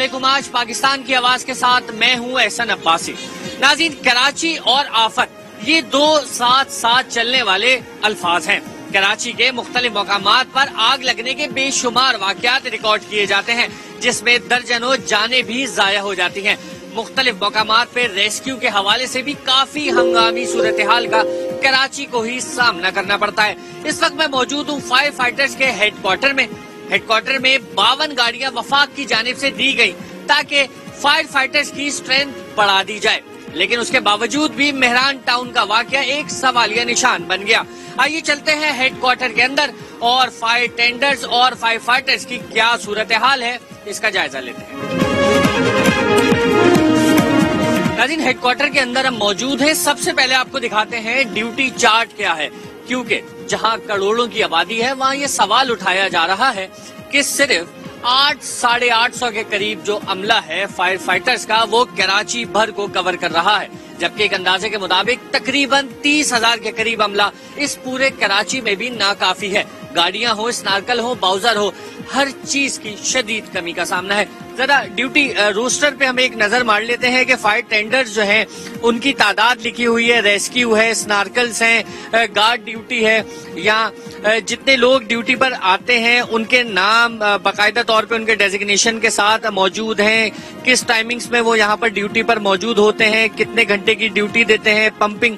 असलम आज पाकिस्तान की आवाज़ के साथ मैं हूँ एहसन अब्बासी। नाजीन, कराची और आफत, ये दो साथ साथ चलने वाले अल्फाज हैं। कराची के मुख्तलिफ़ मकाम पर आग लगने के बेशुमार वाकयात रिकॉर्ड किए जाते हैं, जिसमें दर्जनों जाने भी जाया हो जाती हैं। मुख्तलिफ़ मकाम पे रेस्क्यू के हवाले से भी काफ़ी हंगामी सूरत हाल का कराची को ही सामना करना पड़ता है। इस वक्त मैं मौजूद हूँ फायर फाइटर्स के हेडक्वार्टर में। हेडक्वार्टर में बावन गाड़ियाँ वफाक की जानब से दी गई ताकि फायर फाइटर्स की स्ट्रेंथ बढ़ा दी जाए। लेकिन उसके बावजूद भी मेहरान टाउन का वाक्य एक सवालिया निशान बन गया। आइए चलते हैं हेडक्वार्टर के अंदर और फायर टेंडर्स और फायर फाइटर्स की क्या सूरत हाल है, इसका जायजा लेते हैं। हेडक्वार्टर के अंदर हम मौजूद हैं। सबसे पहले आपको दिखाते हैं ड्यूटी चार्ट क्या है। क्योंकि जहाँ करोड़ों की आबादी है, वहाँ ये सवाल उठाया जा रहा है कि सिर्फ़ आठ, साढ़े आठ सौ के करीब जो अमला है फायर फाइटर्स का, वो कराची भर को कवर कर रहा है। जबकि एक अंदाजे के मुताबिक तकरीबन तीस हज़ार के करीब अमला इस पूरे कराची में भी नाकाफी है। गाड़ियाँ हो, स्नार्कल हो, बाउजर हो, हर चीज़ की शदीद कमी का सामना है। जरा ड्यूटी रोस्टर पे हम एक नज़र मार लेते हैं कि फायर टेंडर्स जो हैं, उनकी तादाद लिखी हुई है रेस्क्यू है स्नार्कल्स हैं गार्ड ड्यूटी है, या जितने लोग ड्यूटी पर आते हैं, उनके नाम बाकायदा तौर पे उनके डेजिग्नेशन के साथ मौजूद हैं, किस टाइमिंग्स में वो यहाँ पर ड्यूटी पर मौजूद होते हैं, कितने घंटे की ड्यूटी देते हैं पंपिंग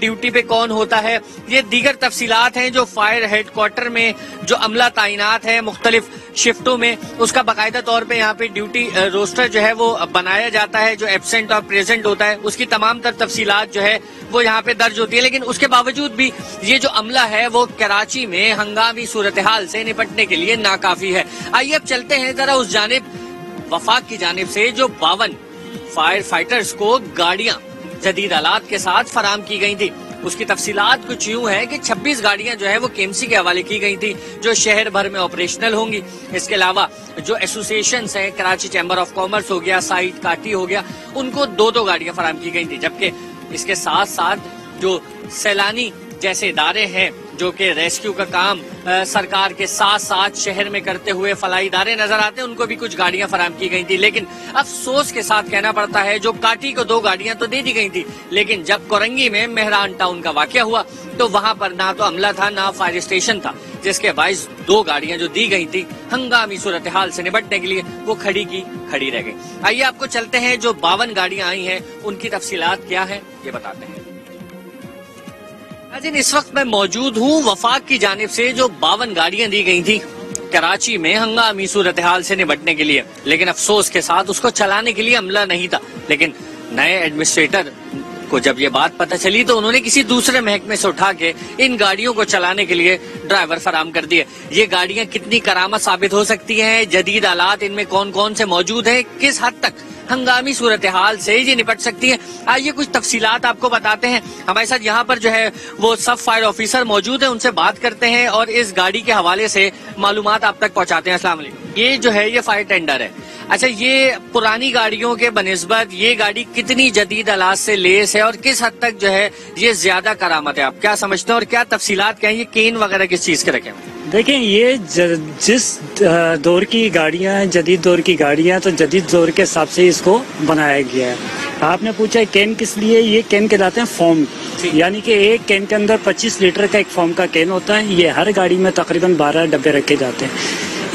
ड्यूटी पे कौन होता है, ये दीगर तफसीलात हैं जो फायर हेडक्वार्टर में, जो अमला तैनात है मुख्तलिफ़ शिफ्टों में, उसका बाकायदा तौर पर यहाँ पे ड्यूटी रोस्टर जो है वो बनाया जाता है, जो एबसेंट और प्रेजेंट होता है, उसकी तमाम तर तफसीलात जो है वो यहाँ पे दर्ज होती है। लेकिन उसके बावजूद भी ये जो अमला है वो कराची में हंगामी सूरत हाल से निपटने के लिए नाकाफी है। आइए अब चलते हैं जरा उस जानब, वफाक की जानब से जो बावन फायर फाइटर्स को गाड़ियाँ, जदीद आलात के साथ फराम की गई थी। उसकी तफसीलात कुछ यूँ है कि 26 गाड़ियाँ जो है वो केमसी के हवाले की गई थी, जो शहर भर में ऑपरेशनल होंगी। इसके अलावा जो एसोसिएशन है कराची चैम्बर ऑफ़ कॉमर्स हो गया साइट काटी हो गया, उनको दो दो गाड़ियाँ फराम की गई थी। जबकि इसके साथ साथ जो सैलानी जैसे इदारे हैं जो कि रेस्क्यू का काम सरकार के साथ साथ शहर में करते हुए फलाई इदारे नज़र आते हैं। उनको भी कुछ गाड़ियाँ फराम की गई थी। लेकिन अफसोस के साथ कहना पड़ता है, जो काटी को दो गाड़ियाँ तो दे दी गई थी। लेकिन जब कोरंगी में मेहरान टाउन का वाक्य हुआ तो वहाँ पर ना तो अमला था, ना फायर स्टेशन था, जिसके बाईस दो गाड़ियाँ जो दी गई थी, हंगामी सूरत हाल से निपटने के लिए वो खड़ी की खड़ी रह गई। आइए, आपको चलते हैं, जो बावन गाड़ियाँ आई हैं, उनकी तफसीलात क्या है, ये बताते हैं। नाजिन इस वक्त मैं मौजूद हूँ वफाक की जानब से, जो बावन गाड़ियाँ दी गई थी कराची में हंगामी सूरत हाल से निपटने के लिए। लेकिन अफसोस के साथ उसको चलाने के लिए अमला नहीं था। लेकिन नए एडमिनिस्ट्रेटर को जब ये बात पता चली तो उन्होंने किसी दूसरे महकमे से उठा के इन गाड़ियों को चलाने के लिए ड्राइवर फराम कर दिए। ये गाड़ियाँ कितनी करामत साबित हो सकती हैं? जदीद आलात इनमें कौन कौन से मौजूद हैं? किस हद तक हंगामी सूरत हाल से ये निपट सकती है। आइए कुछ तफसीलात आपको बताते हैं। हमारे साथ यहाँ पर जो है, वो सब फायर ऑफिसर मौजूद है, उनसे बात करते हैं और इस गाड़ी के हवाले से मालूम आप तक पहुँचाते हैं। असला ये जो है, ये फायर टेंडर है। अच्छा ये पुरानी गाड़ियों के बनस्बत, ये गाड़ी कितनी जदीद अलाज से लेस है और किस हद तक जो है, ये ज़्यादा करामत है? आप क्या समझते हैं और क्या तफसीलात क्या है? ये केन वगैरह किस चीज़ के रखे हुए देखें ये जिस दौर की गाड़ियाँ हैं जदीद दौर की गाड़ियाँ तो जदीद दौर के हिसाब से इसको बनाया गया है। आपने पूछा है कैन किस लिए ये कैन कहलाते हैं? फॉर्म यानी कि एक कैन के अंदर 25 लीटर का एक फॉर्म का कैन होता है ये हर गाड़ी में तकरीबन 12 डब्बे रखे जाते हैं।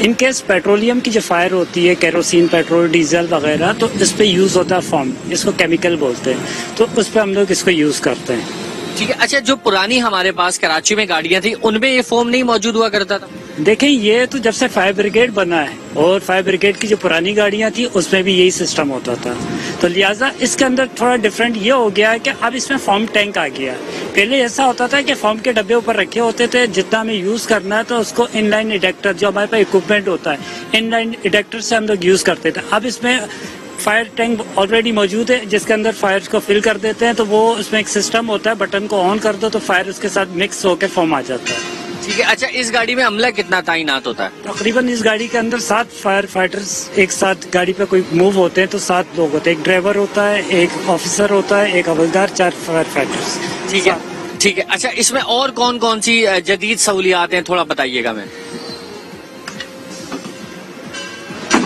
इन केस पेट्रोलियम की जो फायर होती है केरोसिन पेट्रोल डीजल वगैरह तो इस पर यूज़ होता है फॉर्म इसको केमिकल बोलते हैं। तो उस पर हम लोग इसको यूज़ करते हैं। ठीक है। अच्छा जो पुरानी हमारे पास कराची में गाड़ियाँ थी, उनमें ये फॉर्म नहीं मौजूद हुआ करता था? देखें, ये तो जब से फायर ब्रिगेड बना है, और फायर ब्रिगेड की जो पुरानी गाड़ियाँ थी, उसमें भी यही सिस्टम होता था। तो लिहाजा, इसके अंदर थोड़ा डिफरेंट ये हो गया है कि अब इसमें फॉर्म टैंक आ गया पहले ऐसा होता था कि फॉर्म के डब्बे ऊपर रखे होते थे, जितना हमें यूज़ करना है तो उसको इनलाइन इडेक्टर जो हमारे पास इक्विपमेंट होता है इनलाइन इडेक्टर से हम लोग यूज़ करते थे। अब इसमें फायर टैंक ऑलरेडी मौजूद है जिसके अंदर फायर को फिल कर देते हैं तो वो उसमें एक सिस्टम होता है बटन को ऑन कर दो तो फायर उसके साथ मिक्स होकर फॉर्म आ जाता है। ठीक है अच्छा इस गाड़ी में अमला कितना तैनात होता है? तकरीबन इस गाड़ी के अंदर सात फायर फाइटर्स एक साथ गाड़ी पे कोई मूव होते हैं तो सात लोग होते हैं। एक ड्राइवर होता है एक ऑफिसर होता है एक हवलदार चार फायर फाइटर्स ठीक है ठीक है अच्छा इसमें और कौन कौन सी जदीद सहूलियात हैं थोड़ा बताइएगा मैं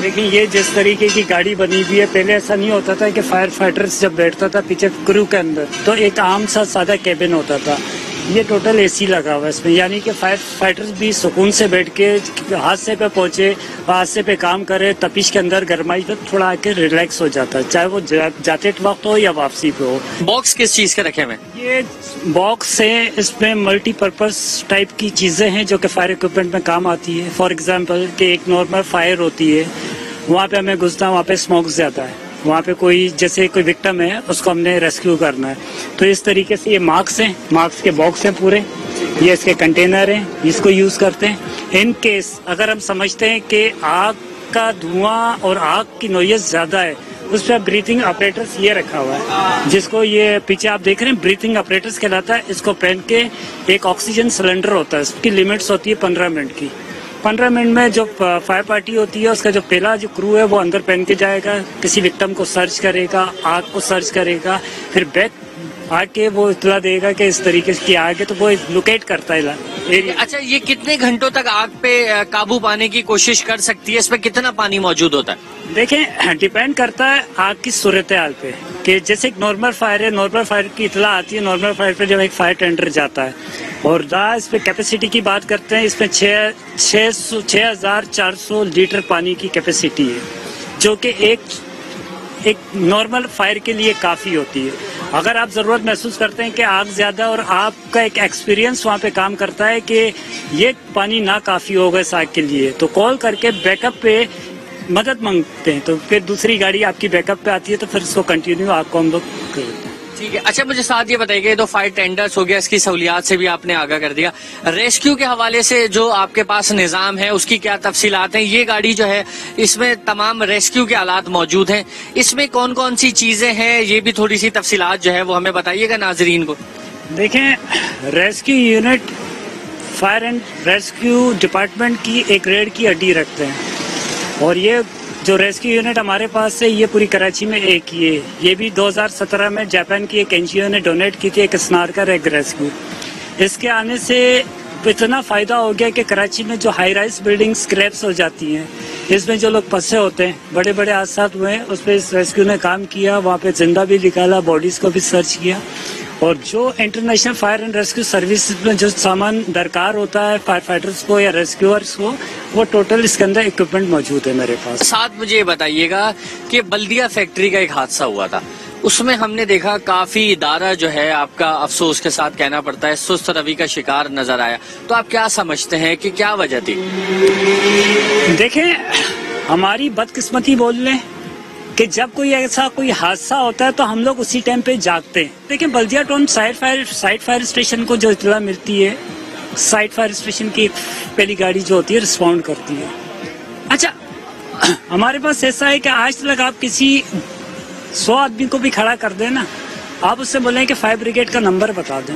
लेकिन ये जिस तरीके की गाड़ी बनी हुई है, पहले ऐसा नहीं होता था कि फायर फाइटर्स जब बैठता था पीछे क्रू के अंदर तो एक आम सा सादा केबिन होता था। ये टोटल एसी लगा हुआ है इसमें। यानी कि फायर फाइटर्स भी सुकून से बैठ के हादसे पे पहुँचे हादसे पे काम करे तपिश के अंदर गरमाई पे थोड़ा आके रिलैक्स हो जाता है। चाहे वो जा, जाते वक्त हो या वापसी पे हो। बॉक्स किस चीज़ के रखे हुए? ये बॉक्स है इसमें मल्टीपर्पज टाइप की चीज़ें हैं जो कि फायर इक्विपमेंट में काम आती है। फॉर एग्ज़ाम्पल कि एक नॉर्मल फायर होती है वहाँ पे हमें घुसना वहाँ पे स्मोक ज़्यादा है। वहाँ पे कोई जैसे कोई विक्टम है उसको हमने रेस्क्यू करना है। तो इस तरीके से ये मार्क्स हैं। मार्क्स के बॉक्स हैं पूरे। ये इसके कंटेनर हैं। इसको यूज़ करते हैं। इन केस अगर हम समझते हैं कि आग का धुआँ और आग की नोयत ज़्यादा है, उस पर ब्रीथिंग ऑपरेटर्स ये रखा हुआ है। जिसको ये पीछे आप देख रहे हैं ब्रीथिंग ऑपरेटर्स कहलाता है। इसको पहन के एक ऑक्सीजन सिलेंडर होता है। उसकी लिमिट्स होती है पंद्रह मिनट की। पंद्रह मिनट में जो फायर पार्टी होती है, उसका जो पहला जो क्रू है, वो अंदर पहन के जाएगा। किसी विक्टम को सर्च करेगा, आग को सर्च करेगा। फिर बैक आके वो इतला देगा कि इस तरीके की आग है तो वो लोकेट करता है एरिया अच्छा ये कितने घंटों तक आग पे काबू पाने की कोशिश कर सकती है? इसमें कितना पानी मौजूद होता है? देखें डिपेंड करता है आग की सूरत हाल पे कि जैसे एक नॉर्मल फायर है नॉर्मल फायर की इतला आती है नॉर्मल फायर पे जब एक फायर टेंडर जाता है। और रहा इस पे कैपेसिटी की बात करते हैं इसमें छः छः सौ छः हज़ार चार सौ लीटर पानी की कैपेसिटी है जो कि एक एक नॉर्मल फायर के लिए काफ़ी होती है। अगर आप ज़रूरत महसूस करते हैं कि आग ज़्यादा और आपका एक एक्सपीरियंस वहाँ पे काम करता है कि ये पानी ना काफ़ी होगा इस आग के लिए तो कॉल करके बैकअप पे मदद मांगते हैं। तो फिर दूसरी गाड़ी आपकी बैकअप पे आती है तो फिर उसको कंटिन्यू आग को हम लोग हैं। ठीक है। अच्छा मुझे साथ ये बताइए तो फायर टेंडर्स हो गया, इसकी सहूलियात से भी आपने आगाह कर दिया। रेस्क्यू के हवाले से जो आपके पास निज़ाम है, उसकी क्या तफसीलात हैं? ये गाड़ी जो है, इसमें तमाम रेस्क्यू के आलात मौजूद हैं। इसमें कौन कौन सी चीज़ें हैं? ये भी थोड़ी सी तफसीलात जो है, वो हमें बताइएगा नाजरीन को। देखें rescue unit fire and rescue department की एक रेड की अड्डी रखते हैं। और ये जो रेस्क्यू यूनिट हमारे पास है, ये पूरी कराची में एक ही है। ये भी 2017 में जापान की एक एनजीओ ने डोनेट की थी, एक स्नारकर, एक रेस्क्यू इसके आने से इतना फ़ायदा हो गया कि कराची में जो हाई राइज बिल्डिंग स्क्रैप्स हो जाती हैं, इसमें जो लोग फंसे होते हैं बड़े बड़े हादसा हुए हैं, उस पर इस रेस्क्यू ने काम किया, वहाँ पे ज़िंदा भी निकाला बॉडीज को भी सर्च किया। और जो international fire and rescue service में जो सामान दरकार होता है फायर फाइटर्स को या रेस्क्यूअर्स को वो टोटल इसके अंदर इक्विपमेंट मौजूद है मेरे पास। साथ मुझे ये बताइएगा कि बल्दिया फैक्ट्री का एक हादसा हुआ था। उसमें हमने देखा काफ़ी इदारा जो है आपका अफसोस के साथ कहना पड़ता है सुस्त रवि का शिकार नज़र आया। तो आप क्या समझते हैं कि क्या वजह थी? देखें हमारी बदकिस्मती बोल लें कि जब कोई ऐसा कोई हादसा होता है तो हम लोग उसी टाइम पे जागते हैं। देखिए, Baldia town side fire side fire station को जो इतला मिलती है साइड फायर स्टेशन की पहली गाड़ी जो होती है रिस्पॉन्ड करती है। अच्छा हमारे पास ऐसा है कि आज तक आप किसी सौ आदमी को भी खड़ा कर दें ना, आप उससे बोले कि फायर ब्रिगेड का नंबर बता दें।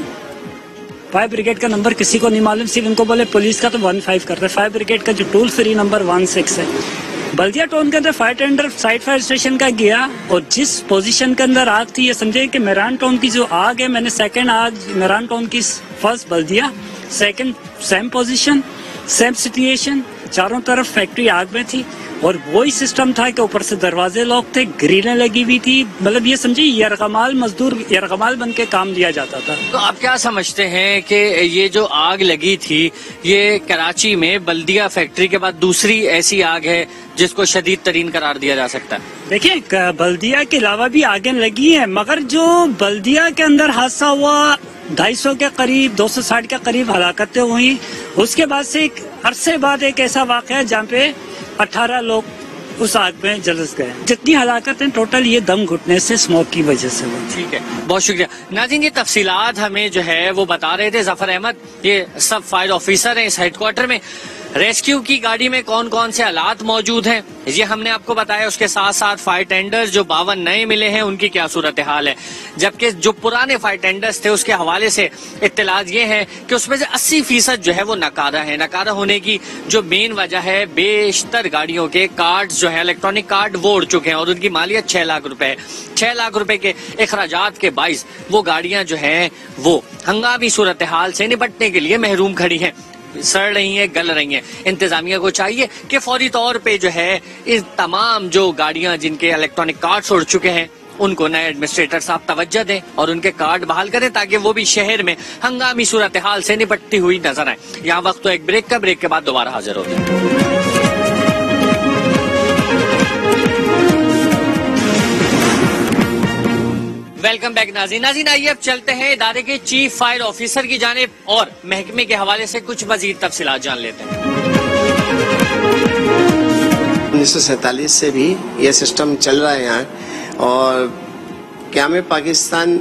फायर ब्रिगेड का नंबर किसी को नहीं मालूम, सिर्फ़ इनको बोले, पुलिस का तो वन फाइव करते हैं। फायर ब्रिगेड का जो toll free number one six है बल्दिया टाउन के अंदर fire tender side fire station का गया और जिस पोजीशन के अंदर आग थी, ये समझे कि मेहरान टाउन की जो आग है, मैंने सेकंड आग मेहरान टाउन की first Baldia second same position same situation चारों तरफ़ फैक्ट्री आग में थी और वही सिस्टम था कि ऊपर से दरवाजे लॉक थे ग्रिलें लगी हुई थी। मतलब ये समझे यरगमाल मजदूर यरगमाल बन के काम दिया जाता था। तो आप क्या समझते हैं कि ये जो आग लगी थी ये कराची में बल्दिया फैक्ट्री के बाद दूसरी ऐसी आग है जिसको शदीद तरीन करार दिया जा सकता है? देखिए बल्दिया के अलावा भी आगे लगी है मगर जो बल्दिया के अंदर हादसा हुआ 250 के करीब 260 के करीब हलाकतें हुई उसके बाद से एक अरसे बाद एक ऐसा वाक़ है जहाँ पे 18 लोग उस आग में जलस गए। जितनी हलाकत है टोटल ये दम घुटने से स्मोक की वजह से हुई। ठीक है, बहुत शुक्रिया। नाजिन, ये तफसीलात हमें जो है वो बता रहे थे। ज़फ़र अहमद, ये सब फायर ऑफिसर है इस हेडक्वार्टर में। रेस्क्यू की गाड़ी में कौन कौन से हालात मौजूद हैं? ये हमने आपको बताया, उसके साथ साथ फायर टेंडर्स जो बावन नए मिले हैं, उनकी क्या सूरत हाल है? जबकि जो पुराने फायर टेंडर्स थे, उसके हवाले से इत्तलात ये है कि उसमें से अस्सी फ़ीसद जो है, वो नकारा है। नकारा होने की जो मेन वजह है, बेशतर गाड़ियों के कार्ड जो है इलेक्ट्रॉनिक कार्ड वो उड़ चुके हैं, और उनकी मालियत छह लाख रुपए है। छह लाख रुपए के अखराज के बाईस वो गाड़ियाँ जो हैं, वो हंगामी सूरत हाल से निपटने के लिए महरूम खड़ी हैं। सड़ रही हैं, गल रही हैं। इंतजामिया को चाहिए कि फौरी तौर पे जो है, इस तमाम जो गाड़ियाँ जिनके इलेक्ट्रॉनिक कार्ड उड़ चुके हैं, उनको नए एडमिनिस्ट्रेटर साहब तवज्जो दें और उनके कार्ड बहाल करें ताकि वो भी शहर में हंगामी सूरत हाल से निपटती हुई नज़र आए। यहाँ वक्त तो एक ब्रेक का ब्रेक के बाद दोबारा हाजिर होते वेलकम बैक नाजीन। नाजीन, आइए अब चलते हैं इदारे के चीफ फायर ऑफिसर की जानेब और महकमे के हवाले से कुछ मजीद तफसीलात जान लेते हैं। उन्नीस सौ सैतालीस से भी ये सिस्टम चल रहा है यहाँ और क्याम पाकिस्तान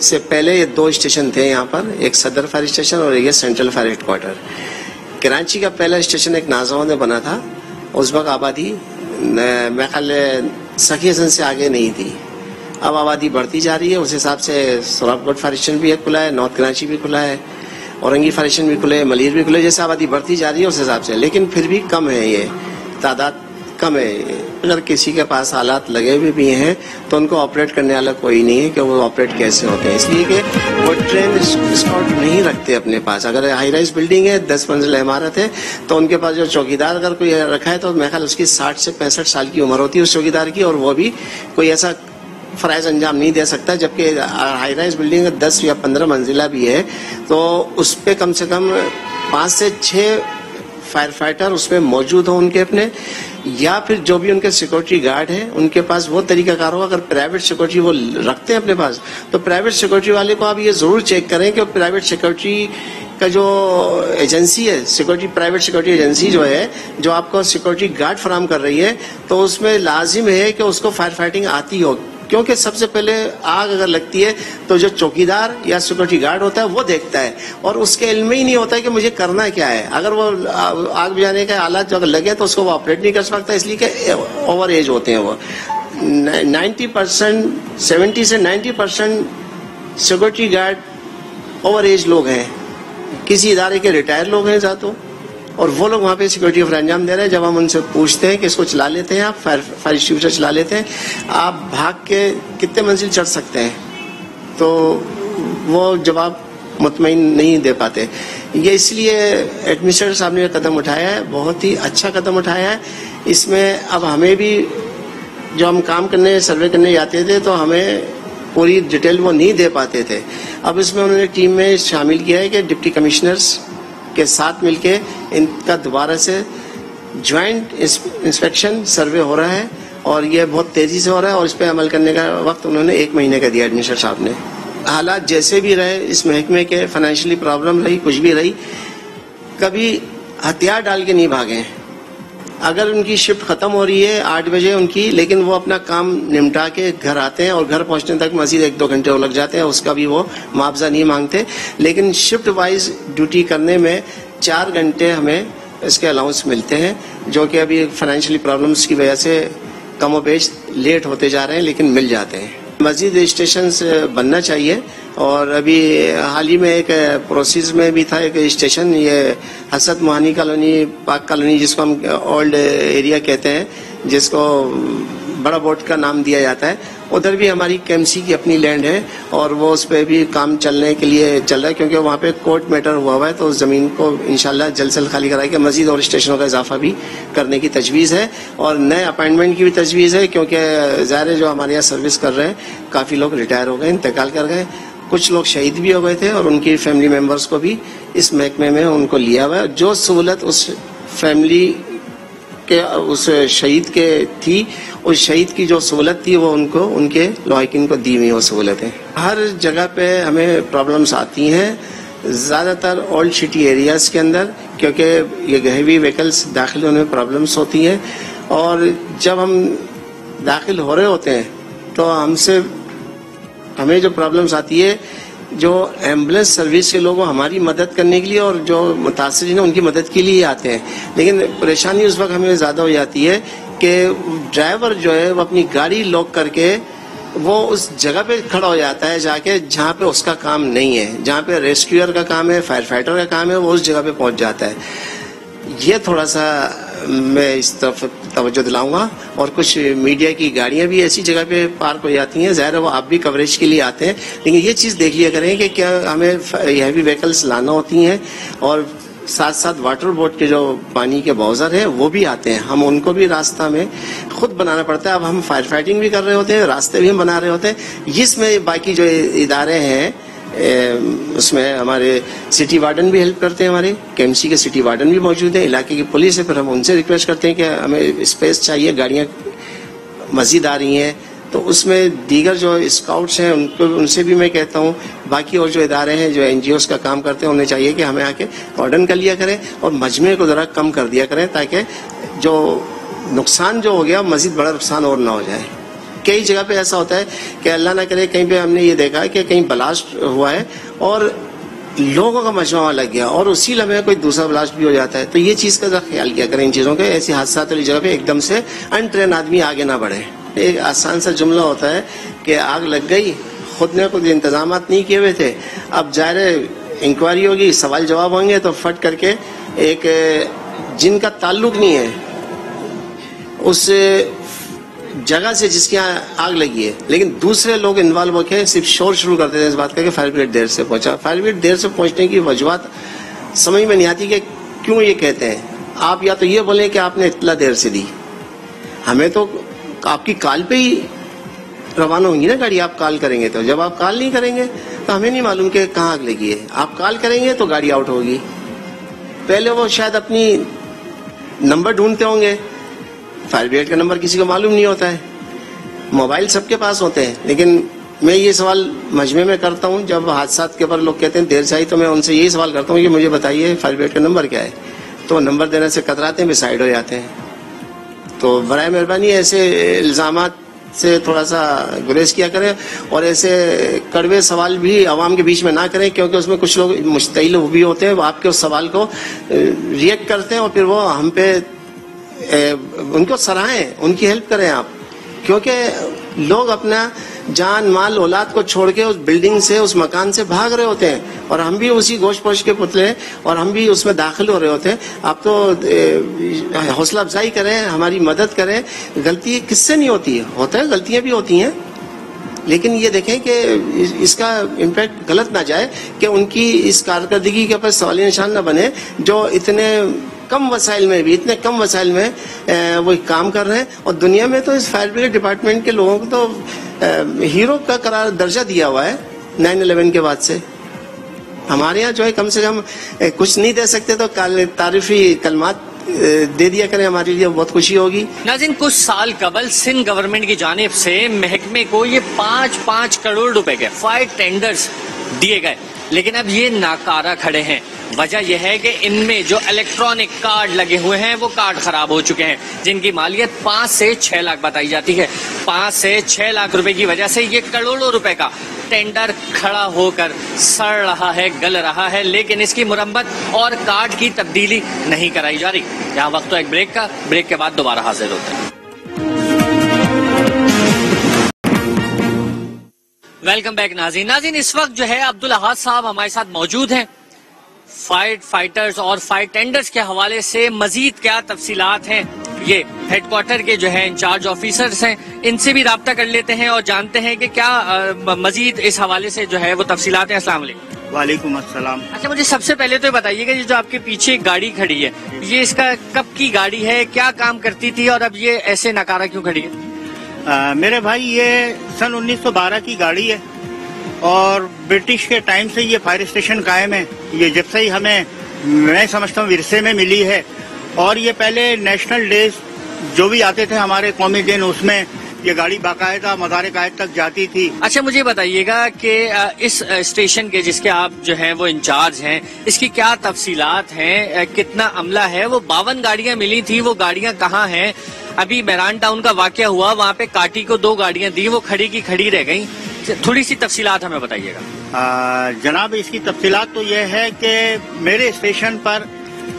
से पहले ये दो स्टेशन थे यहाँ पर, एक सदर फायर स्टेशन और एक सेंट्रल फायर हेडक्वार्टर। कराची का पहला स्टेशन एक नाजाओं ने बना था, उस वक्त आबादी मेरे ख्याल सखी हसन से आगे नहीं थी। अब आबादी बढ़ती जा रही है, उस हिसाब से सोराबकोट फायर स्टेशन भी एक खुला है, नॉर्थ कराची भी खुला है, औरंगी फायर स्टेशन भी खुले है मलिर भी खुले, जैसे आबादी बढ़ती जा रही है उस हिसाब से। लेकिन फिर भी कम है ये, तादाद कम है। अगर किसी के पास हालात लगे हुए भी हैं तो उनको ऑपरेट करने वाला कोई नहीं है कि वो ऑपरेट कैसे होते हैं। इसलिए कि वो ट्रेन स्कॉट नहीं रखते अपने पास। अगर हाई राइज बिल्डिंग है, दस मंजिल इमारत है तो उनके पास जो चौकीदार अगर कोई रखा है तो मेरे ख्याल उसकी साठ से पैंसठ साल की उम्र होती है उस चौकीदार की, और वो भी कोई ऐसा फराइज अंजाम नहीं दे सकता, जबकि हाई राइज बिल्डिंग दस या पंद्रह मंजिला भी है तो उस पर कम से कम पाँच से छः फायर फाइटर उसमें मौजूद हो उनके अपने, या फिर जो भी उनके सिक्योरिटी गार्ड है, उनके पास वो तरीकाकार हो, अगर प्राइवेट सिक्योरिटी वो रखते हैं अपने पास तो प्राइवेट सिक्योरिटी वाले को आप ये ज़रूर चेक करें कि प्राइवेट सिक्योरिटी का जो एजेंसी है सिक्योरिटी प्राइवेट सिक्योरिटी एजेंसी जो है, जो आपको सिक्योरिटी गार्ड फराम कर रही है तो उसमें लाजिम है कि उसको फायर फाइटिंग आती हो। क्योंकि सबसे पहले आग अगर लगती है तो जो चौकीदार या सिक्योरिटी गार्ड होता है, वो देखता है। और उसके इल्म ही नहीं होता है कि मुझे करना क्या है। अगर वो आग बुझाने का हालात जो अगर लगे तो उसको वो ऑपरेट नहीं कर सकता, इसलिए कि ओवर एज होते हैं वो। नाइन्टी परसेंट, सेवेंटी से ninety percent security guard over age लोग हैं। किसी इदारे के रिटायर लोग हैं जा तो। और वो लोग वहाँ पे सिक्योरिटी ऑफ़र अंजाम दे रहे हैं। जब हम उनसे पूछते हैं कि इसको चला लेते हैं, आप फायर फायर डिस्ट्रीब्यूटर चला लेते हैं, आप भाग के कितने मंजिल चढ़ सकते हैं? तो वो जवाब मुतमिन नहीं दे पाते। ये इसलिए एडमिनिस्ट्रेटर साहब ने कदम उठाया है। बहुत ही अच्छा कदम उठाया है। इसमें अब हमें भी जो हम काम करने सर्वे करने जाते थे तो हमें पूरी डिटेल वो नहीं दे पाते थे। अब इसमें उन्होंने टीम में शामिल किया है कि डिप्टी कमिश्नर्स के साथ मिलके इनका दोबारा से ज्वाइंट इंस्पेक्शन सर्वे हो रहा है और यह बहुत तेज़ी से हो रहा है और इस पर अमल करने का वक्त उन्होंने एक महीने का दिया एडमिनिस्टर साहब ने। हालात जैसे भी रहे, इस महकमे के फाइनेंशियली प्रॉब्लम रही, कुछ भी रही, कभी हथियार डाल के नहीं भागे। हैं अगर उनकी शिफ्ट खत्म हो रही है आठ बजे उनकी, लेकिन वो अपना काम निपटा के घर आते हैं और घर पहुँचने तक मजीद एक दो घंटे वो लग जाते हैं, उसका भी वो मुआवजा नहीं मांगते। लेकिन शिफ्ट वाइज ड्यूटी करने में चार घंटे हमें इसके अलाउंस मिलते हैं, जो कि अभी फाइनेंशियली प्रॉब्लम्स की वजह से कम बेच लेट होते जा रहे हैं, लेकिन मिल जाते हैं। मजीद स्टेशन बनना चाहिए और अभी हाल ही में एक प्रोसेस में भी था एक स्टेशन, ये हसत मोहानी कॉलोनी, पाक कॉलोनी जिसको हम ओल्ड एरिया कहते हैं, जिसको बड़ा बोट का नाम दिया जाता है। उधर भी हमारी केएमसी की अपनी लैंड है और वो उस पर भी काम चलने के लिए चल रहा है, क्योंकि वहाँ पे कोर्ट मैटर हुआ हुआ है तो उस ज़मीन को इंशाल्लाह जल्द से खाली करा के मजीद और स्टेशनों का इजाफा भी करने की तजवीज़ है। और नए अपॉइंटमेंट की भी तजवीज़ है, क्योंकि ज़ाहिर जो हमारे यहाँ सर्विस कर रहे हैं, काफ़ी लोग रिटायर हो गए, इंतकाल कर गए। कुछ लोग शहीद भी हो गए थे और उनकी फैमिली मेंबर्स को भी इस महकमे में उनको लिया हुआ है। जो सहूलत उस फैमिली के, उस शहीद के थी, उस शहीद की जो सहूलत थी, वो उनको, उनके लॉकिन को दी हुई वो सहूलतें। हर जगह पे हमें प्रॉब्लम्स आती हैं, ज़्यादातर ओल्ड सिटी एरियाज़ के अंदर, क्योंकि ये हैवी व्हीकल्स दाखिल होने में प्रॉब्लम्स होती हैं। और जब हम दाखिल हो रहे होते हैं तो हमसे हमें जो प्रॉब्लम्स आती है, जो एंबुलेंस सर्विस के लोग हमारी मदद करने के लिए और जो मुतासरी हैं उनकी मदद के लिए आते हैं। लेकिन परेशानी उस वक्त हमें ज़्यादा हो जाती है कि ड्राइवर जो है, वो अपनी गाड़ी लॉक करके वो उस जगह पे खड़ा हो जाता है जाके जहाँ पे उसका काम नहीं है, जहाँ पे रेस्क्यूअर का काम है फायर फाइटर का काम है, वो उस जगह पे पहुँच जाता है। ये थोड़ा सा मैं इस तरफ़ तवज्जो दिलाऊँगा। और कुछ मीडिया की गाड़ियाँ भी ऐसी जगह पे पार्क हो जाती हैं। ज़ाहिर है वो आप भी कवरेज के लिए आते हैं। लेकिन ये चीज़ देख लिया करें कि क्या हमें हैवी व्हीकल्स लाना होती हैं। और साथ साथ वाटर बोर्ड के जो पानी के बाउजर है, वो भी आते हैं। हम उनको भी रास्ता में खुद बनाना पड़ता है। अब हम फायर फाइटिंग भी कर रहे होते हैं, रास्ते भी हम बना रहे होते हैं। इसमें बाकी जो इदारे हैं उसमें हमारे सिटी वार्डन भी हेल्प करते हैं हमारे, केएमसी के सिटी वार्डन भी मौजूद है, इलाके की पुलिस है, फिर हम उनसे रिक्वेस्ट करते हैं कि हमें स्पेस चाहिए, गाड़ियाँ मजीद आ रही हैं तो उसमें दीगर जो स्काउट्स हैं, उनको, उनसे भी मैं कहता हूँ, बाकी और जो इदारे हैं, जो एन का काम करते हैं, उन्हें चाहिए कि हमें आके ऑर्डन कर लिया करें और मजमे को ज़रा कम कर दिया करें, ताकि जो नुकसान जो हो गया, मजीद बड़ा नुकसान और ना हो जाए। कई जगह पे ऐसा होता है कि अल्लाह ना करे, कहीं पे हमने ये देखा है कि कहीं ब्लास्ट हुआ है और लोगों का मजमा लग गया और उसी लम्हे कोई दूसरा ब्लास्ट भी हो जाता है। तो ये चीज़ का ख्याल किया करें इन चीज़ों के। ऐसी हादसा वाली जगह पे एकदम से अनट्रेन आदमी आगे ना बढ़े। एक आसान सा जुमला होता है कि आग लग गई, खुद ने कुछ इंतज़ाम नहीं किए हुए थे। अब ज़ाहिर इंक्वायरी होगी, सवाल जवाब होंगे तो फट करके एक जिनका ताल्लुक नहीं है, उस जगह से जिसके यहाँ आग लगी है। लेकिन दूसरे लोग इन्वॉल्व होकर सिर्फ़ शोर शुरू करते थे इस बात का कि फायर ब्रिगेड देर से पहुँचा। फायर ब्रिगेड देर से पहुँचने की वजूहत समझ में नहीं आती कि क्यों ये कहते हैं। आप या तो ये बोले कि आपने इतना देर से दी। हमें तो आपकी कॉल पे ही रवाना होंगी ना गाड़ी, आप कॉल करेंगे तो। जब आप कॉल नहीं करेंगे तो हमें नहीं मालूम कि कहाँ आग लगी है। आप कॉल करेंगे तो गाड़ी आउट होगी। पहले वो शायद अपनी नंबर ढूंढते होंगे। फायर ब्रिगेड का नंबर किसी को मालूम नहीं होता है। मोबाइल सबके पास होते हैं, लेकिन मैं ये सवाल मजमे में करता हूँ, जब हादसा के ऊपर लोग कहते हैं, देर से आई तो मैं उनसे यही सवाल करता हूँ कि मुझे बताइए फायर ब्रिगेड का नंबर क्या है? तो नंबर देने से कतराते हैं साइड हो जाते हैं। तो बर मेहरबानी, ऐसे इल्ज़ाम से थोड़ा सा गुरेज किया करें, और ऐसे कड़वे सवाल भी आवाम के बीच में ना करें, क्योंकि उसमें कुछ लोग मुश्तिल भी होते हैं आपके उस सवाल को रिएक्ट करते हैं, और फिर वो हम पे ए, उनको सराहें उनकी हेल्प करें आप। क्योंकि लोग अपना जान माल औलाद को छोड़ के उस बिल्डिंग से उस मकान से भाग रहे होते हैं और हम भी उसी गोश पोश के पुतले हैं और हम भी उसमें दाखिल हो रहे होते हैं। आप तो हौसला अफजाई करें हमारी मदद करें। गलती किससे नहीं होती? है होता है गलतियाँ भी होती हैं। लेकिन ये देखें कि इसका इम्पैक्ट गलत ना जाए कि उनकी इस कारकर्दगी के ऊपर सवाल निशान ना बने जो इतने कम वसाइल में भी इतने कम वसाइल में वो काम कर रहे हैं। और दुनिया में तो इस फायर ब्रिगेड डिपार्टमेंट के लोगों को तो हीरो का करार दर्जा दिया हुआ है नाइन इलेवन के बाद से। हमारे यहाँ जो है, कम से कम कुछ नहीं दे सकते तो तारीफी कलमात दे दिया करें, हमारे लिए बहुत खुशी होगी। नाजिन, कुछ साल कबल सिंध गवर्नमेंट की जानब से महकमे को ये पाँच पाँच करोड़ रुपए के फाइव टेंडर्स दिए गए। लेकिन अब ये नाकारा खड़े हैं। वजह यह है कि इनमें जो इलेक्ट्रॉनिक कार्ड लगे हुए हैं, वो कार्ड खराब हो चुके हैं। जिनकी मालियत पाँच से छह लाख बताई जाती है। पाँच से छह लाख रुपए की वजह से ये करोड़ों रुपए का टेंडर खड़ा होकर सड़ रहा है, गल रहा है, लेकिन इसकी मुरम्मत और कार्ड की तब्दीली नहीं कराई जा रही। यहाँ वक्त तो एक ब्रेक का। ब्रेक के बाद दोबारा हाजिर होते हैं। वेलकम बैक नाजीन। नाजीन इस वक्त जो है अब्दुल अहाद साहब हमारे साथ मौजूद हैं। फाइट फाइटर्स और फाइट टेंडर्स के हवाले से मजीद क्या तफसीलात हैं? ये हेडक्वार्टर के जो है इंचार्ज ऑफिसर्स हैं। इनसे भी रबता कर लेते हैं और जानते हैं कि क्या मजीद इस हवाले से जो है वो तफसीलात हैं। असला वालेकुम। अस्सलाम। अच्छा मुझे सबसे पहले तो बताइएगा ये जो आपके पीछे गाड़ी खड़ी है ये इसका कब की गाड़ी है क्या काम करती थी और अब ये ऐसे नकारा क्यों खड़ी है? आ, मेरे भाई ये सन 1912 की गाड़ी है और ब्रिटिश के टाइम से ये फायर स्टेशन कायम है। ये जब से ही हमें मैं समझता हूँ विरसे में मिली है। और ये पहले नेशनल डेज़ जो भी आते थे हमारे कौमी दिन उसमें ये गाड़ी बाकायदा मजार कायद तक जाती थी। अच्छा मुझे बताइएगा कि इस स्टेशन के जिसके आप जो हैं वो इंचार्ज हैं इसकी क्या तफसीलात हैं? कितना अमला है? वो बावन गाड़ियाँ मिली थी वो गाड़ियाँ कहाँ हैं? अभी मैरान टाउन का वाक्य हुआ वहाँ पे काटी को दो गाड़ियाँ दी वो खड़ी की खड़ी रह गई। थोड़ी सी तफसीलात हमें बताइएगा। जनाब इसकी तफसीलात तो यह है कि मेरे स्टेशन पर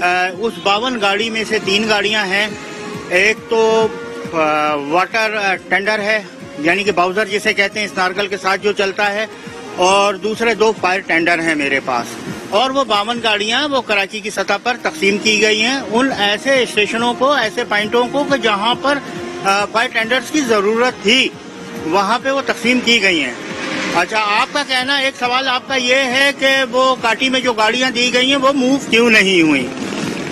आ, उस बावन गाड़ी में से तीन गाड़ियाँ हैं। एक तो वाटर टेंडर है, यानी कि बाउजर जिसे कहते हैं स्नार्गल के साथ जो चलता है, और दूसरे दो फायर टेंडर हैं मेरे पास। और वो बावन गाड़ियाँ, वो कराची की सतह पर तकसीम की गई हैं। उन ऐसे स्टेशनों को, ऐसे पॉइंटों को जहाँ पर फायर टेंडर्स की ज़रूरत थी, वहाँ पे वो तकसीम की गई हैं। अच्छा आपका कहना, एक सवाल आपका ये है कि वो काटी में जो गाड़ियाँ दी गई हैं, वो मूव क्यों नहीं हुई?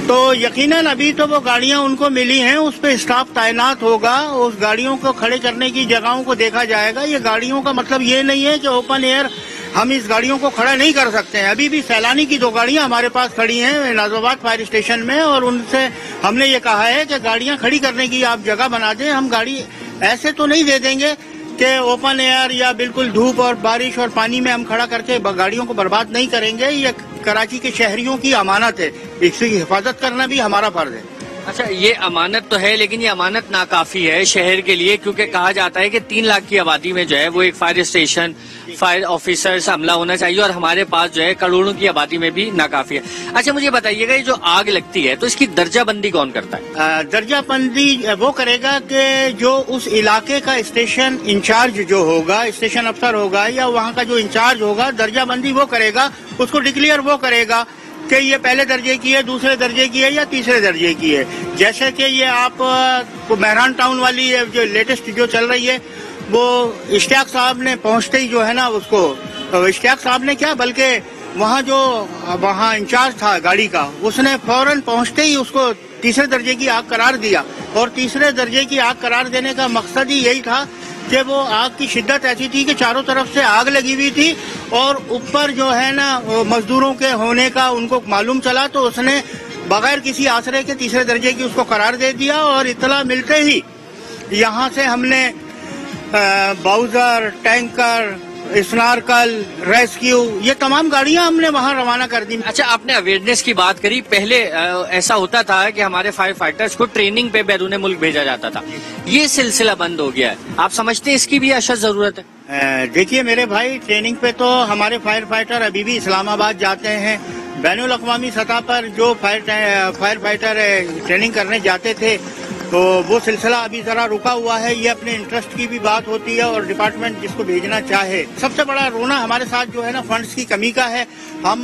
तो यकीनन अभी तो वो गाड़ियाँ उनको मिली हैं, उस पर स्टाफ तैनात होगा, उस गाड़ियों को खड़े करने की जगहों को देखा जाएगा। ये गाड़ियों का मतलब ये नहीं है कि ओपन एयर हम इस गाड़ियों को खड़ा नहीं कर सकते हैं। अभी भी सैलानी की दो गाड़ियाँ हमारे पास खड़ी हैं नाजोबाद फायर स्टेशन में, और उनसे हमने ये कहा है कि गाड़ियाँ खड़ी करने की आप जगह बना दें। हम गाड़ी ऐसे तो नहीं दे देंगे कि ओपन एयर या बिल्कुल धूप और बारिश और पानी में हम खड़ा करके गाड़ियों को बर्बाद नहीं करेंगे। ये कराची के शहरियों की अमानत है। इसकी हिफाजत करना भी हमारा फ़र्ज़ है। अच्छा ये अमानत तो है, लेकिन ये अमानत नाकाफी है शहर के लिए, क्योंकि कहा जाता है कि तीन लाख की आबादी में जो है, वो एक फायर स्टेशन फायर ऑफिसर हमला होना चाहिए और हमारे पास जो है, करोड़ों की आबादी में भी नाकाफी है। अच्छा मुझे बताइएगा, ये जो आग लगती है तो इसकी दर्जाबंदी कौन करता है? दर्जाबंदी वो करेगा कि जो उस इलाके का स्टेशन इंचार्ज जो होगा स्टेशन अफसर होगा, या वहाँ का जो इंचार्ज होगा, दर्जाबंदी वो करेगा, उसको डिक्लेयर वो करेगा कि ये पहले दर्जे की है, दूसरे दर्जे की है या तीसरे दर्जे की है? जैसे कि ये आप तो मेहरान टाउन वाली जो लेटेस्ट जो चल रही है, वो इश्तियाक साहब ने पहुँचते ही जो है ना उसको तो इश्तियाक साहब ने क्या, बल्कि वहाँ जो, वहाँ इंचार्ज था गाड़ी का, उसने फ़ौरन पहुँचते ही उसको तीसरे दर्जे की आग करार दिया। और तीसरे दर्जे की आग करार देने का मकसद ही यही था कि वो आग की शिद्दत ऐसी थी कि चारों तरफ़ से आग लगी हुई थी और ऊपर जो है ना मजदूरों के होने का उनको मालूम चला तो उसने बगैर किसी आश्रय के तीसरे दर्जे की उसको करार दे दिया और इतला मिलते ही यहाँ से हमने बाउजर टैंकर स्नारकल रेस्क्यू ये तमाम गाड़ियाँ हमने वहाँ रवाना कर दी। अच्छा आपने अवेयरनेस की बात करी। पहले ऐसा होता था कि हमारे फायर फाइटर्स को ट्रेनिंग पे बैरून मुल्क भेजा जाता था। ये सिलसिला बंद हो गया है। आप समझते हैं इसकी भी अशद ज़रूरत है? देखिए मेरे भाई ट्रेनिंग पे तो हमारे फायर फाइटर अभी भी इस्लामाबाद जाते हैं। बैन अवी सतह पर जो फायर फायर फाइटर ट्रेनिंग करने जाते थे तो वो सिलसिला अभी जरा रुका हुआ है ये अपने इंटरेस्ट की भी बात होती है और डिपार्टमेंट जिसको भेजना चाहे। सबसे बड़ा रोना हमारे साथ जो है ना फंड्स की कमी का है। हम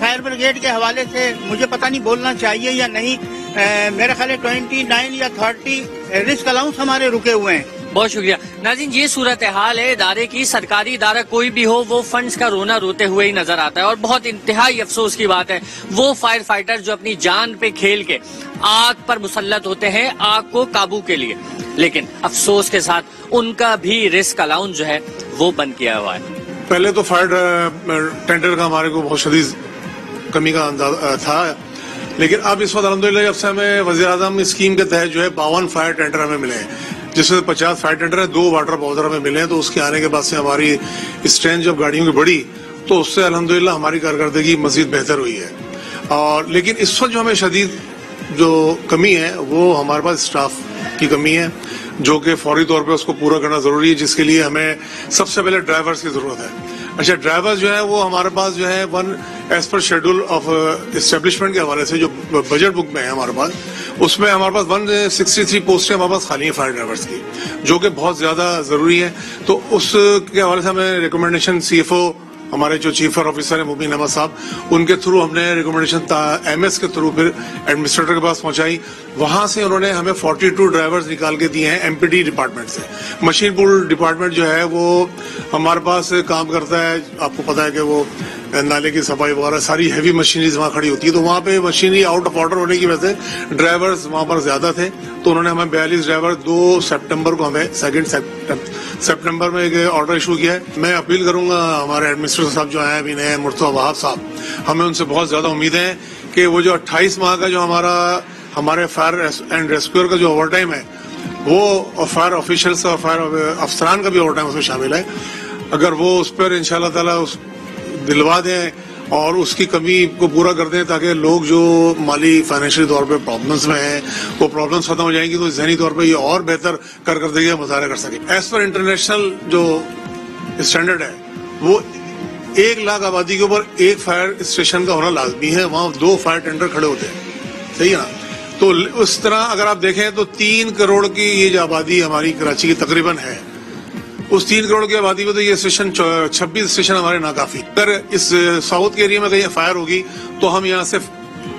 फायर ब्रिगेड के हवाले से मुझे पता नहीं बोलना चाहिए या नहीं। आ, मेरे ख्याल ट्वेंटी नाइन या थर्टी रिस्क अलाउंस हमारे रुके हुए हैं। बहुत शुक्रिया। नाजिन, ये सूरत हाल है। इदारे की सरकारी इदारा कोई भी हो, वो फंड्स का रोना रोते हुए ही नज़र आता है। और बहुत इंतहाई अफसोस की बात है, वो फायर फाइटर जो अपनी जान पे खेल के आग पर मुसलत होते हैं, आग को काबू के लिए। लेकिन अफसोस के साथ उनका भी रिस्क अलाउंस जो है, वो बंद किया हुआ है। पहले तो फायर टेंडर का हमारे को बहुत शदीद कमी का अंदाज़ा था। लेकिन अब इस वक्त अलहमदिल्ला जब से हमें वजी अजम स्कीम के तहत जो है बावन फायर टेंडर हमें मिले हैं। जिसमें पचास टेंडर है, दो वाटर पाउडर हमें मिले हैं तो उसके आने के बाद से हमारी स्ट्रेंथ जब गाड़ियों की बढ़ी तो उससे अलहमदिल्ला हमारी कारकर्दगी मजीद बेहतर हुई है। और लेकिन इस वक्त जो हमें शदीद जो कमी है, वो हमारे पास स्टाफ की कमी है, जो कि फौरी तौर पे उसको पूरा करना ज़रूरी है, जिसके लिए हमें सबसे पहले ड्राइवर्स की ज़रूरत है। अच्छा ड्राइवर जो है, वो हमारे पास जो है one as per schedule of establishment के हवाले से जो बजट बुक में है हमारे पास उसमें हमारे पास वन सिक्सटी थ्री पोस्टें हमारे पास खाली है फायर ड्राइवर्स की, जो कि बहुत ज़्यादा ज़रूरी है। तो उसके हवाले से हमें रिकमेंडेशन सी एफ़ ओ हमारे जो चीफ फायर ऑफिसर है मुबीन अहमद साहब, उनके थ्रू हमने रिकमेंडेशन एम एस के थ्रू फिर एडमिनिस्ट्रेटर के पास पहुंचाई। वहाँ से उन्होंने हमें 42 ड्राइवर्स निकाल के दिए हैं एमपीडी डिपार्टमेंट से। मशीन पुल डिपार्टमेंट जो है, वो हमारे पास काम करता है। आपको पता है कि वो नाले की सफ़ाई वगैरह, सारी हैवी मशीनरीज वहाँ खड़ी होती है। तो वहाँ पे मशीनरी आउट ऑफ़ ऑर्डर होने की वजह से ड्राइवर्स वहाँ पर ज़्यादा थे। तो उन्होंने हमें बयालीस ड्राइवर दो सितंबर को हमें सेकंड सितंबर में एक ऑर्डर इशू किया है। मैं अपील करूँगा हमारे एडमिनिस्ट्रेटर साहब जो आए अभी नए मुर्तवा वहाब साहब। हमें उनसे बहुत ज़्यादा उम्मीदें हैं कि वो जो अट्ठाईस माह का जो हमारा हमारे फायर एंड रेस्क्यूअर का जो ओवर टाइम है, वो फायर ऑफिशियल्स और फायर अफसरान का भी ओवर टाइम उसमें शामिल है। अगर वो उस पर इंशाल्लाह ताला उस दिलवा दें और उसकी कमी को पूरा कर दें ताकि लोग जो माली फाइनेंशियल तौर पे प्रॉब्लम्स में हैं, वो प्रॉब्लम्स खत्म हो जाएँगी तो जहनी तौर पे ये और बेहतर कर कर देगा, मुजाहरा कर सके। एज पर इंटरनेशनल जो स्टैंडर्ड है, वो एक लाख आबादी के ऊपर एक फायर स्टेशन का होना लाजमी है, वहाँ दो फायर टेंडर खड़े होते हैं। सही है ना? तो उस तरह अगर आप देखें तो तीन करोड़ की ये जो आबादी हमारी कराची की तकरीबन है, उस तीन करोड़ की आबादी में तो ये स्टेशन छब्बीस स्टेशन हमारे नाकाफी अगर इस साउथ के एरिया में कहीं फायर होगी तो हम यहाँ से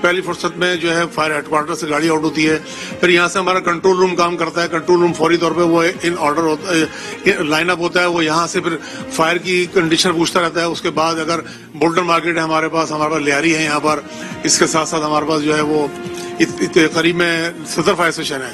पहली फुर्सत में जो है फायर हेडक्वार्टर से गाड़ी आउट होती है। फिर यहाँ से हमारा कंट्रोल रूम काम करता है। कंट्रोल रूम फौरी तौर पे वो इन ऑर्डर होता है लाइनअप होता है। वो यहाँ से फिर फायर की कंडीशन पूछता रहता है। उसके बाद अगर बोल्टन मार्केट है हमारे पास हमारे पास लियारी है यहाँ पर। इसके साथ साथ हमारे पास जो है वो करीब में सदर फायर स्टेशन है।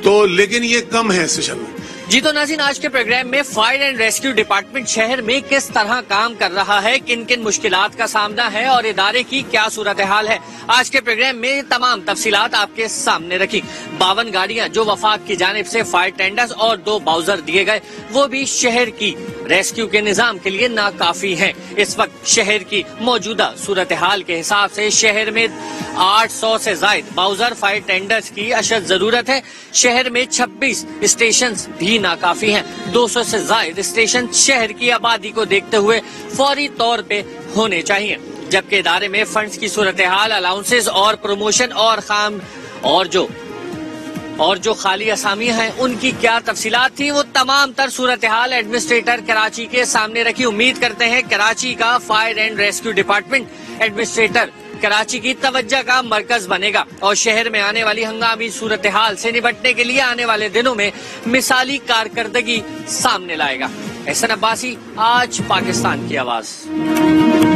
तो लेकिन ये कम है सेशन में। जी तो नाजिन, आज के प्रोग्राम में फायर एंड रेस्क्यू डिपार्टमेंट शहर में किस तरह काम कर रहा है किन किन मुश्किल का सामना है और इदारे की क्या सूरत हाल है, आज के प्रोग्राम में तमाम तफसीलात आपके सामने रखी। बावन गाड़ियाँ जो वफाक की जानब से फायर टेंडर्स और दो बाउजर दिए गए, वो भी शहर की रेस्क्यू के निज़ाम के लिए नाकाफी है। इस वक्त शहर की मौजूदा सूरत हाल के हिसाब से शहर में 800 से जायद बाउजर, फायर टेंडर्स की अशद ज़रूरत है। शहर में 26 स्टेशन भी नाकाफी हैं। 200 से जायद स्टेशन शहर की आबादी को देखते हुए फौरी तौर पे होने चाहिए। जबकि इदारे में फंड्स की सूरत हाल अलाउंसेज और प्रमोशन और खाम और जो और जो खाली असामी हैं, उनकी क्या तफसीलात थी? वो तमाम तर सूरत हाल एडमिनिस्ट्रेटर कराची के सामने रखी। उम्मीद करते हैं कराची का fire and rescue department administrator Karachi की तवज्जा का मरकज बनेगा और शहर में आने वाली हंगामी सूरत हाल से निपटने के लिए आने वाले दिनों में मिसाली कारकर्दगी सामने लाएगा। एहसन अब्बासी, आज पाकिस्तान की आवाज़।